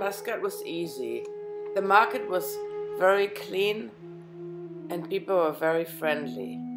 Muscat was easy. The market was very clean and people were very friendly.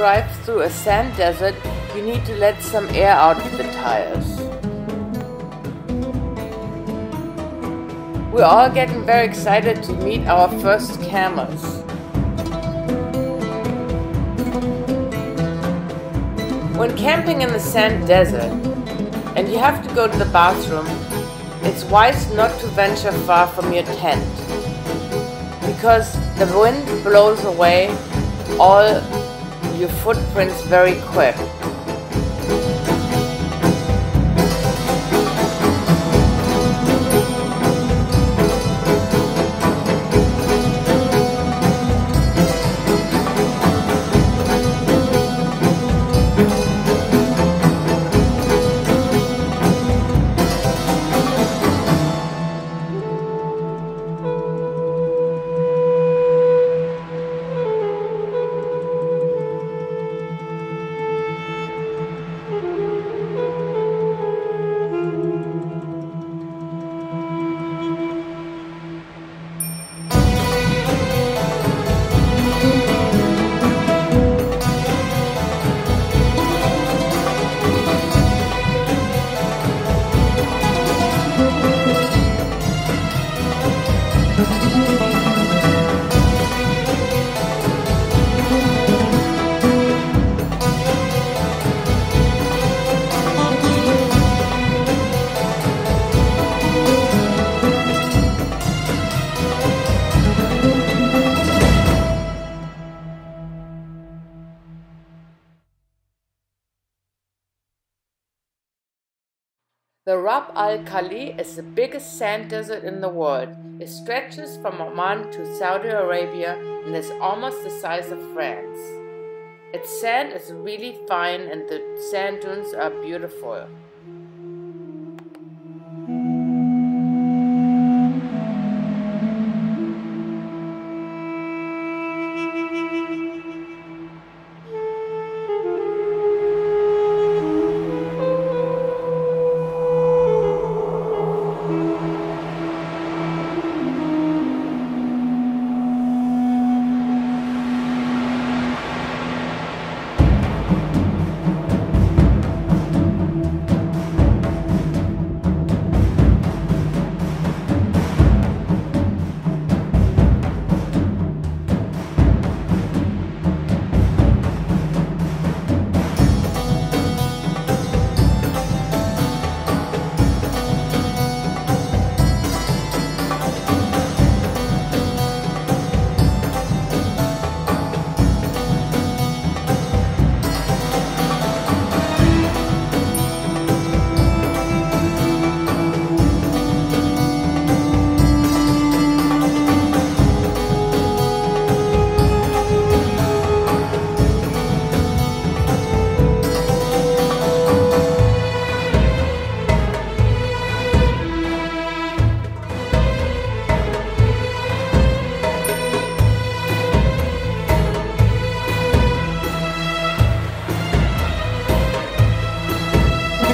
Drive through a sand desert, you need to let some air out of the tires. We're all getting very excited to meet our first camels. When camping in the sand desert and you have to go to the bathroom, it's wise not to venture far from your tent because the wind blows away all your footprints very quick. The Rub al Khali is the biggest sand desert in the world. It stretches from Oman to Saudi Arabia and is almost the size of France. Its sand is really fine and the sand dunes are beautiful.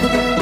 Bye.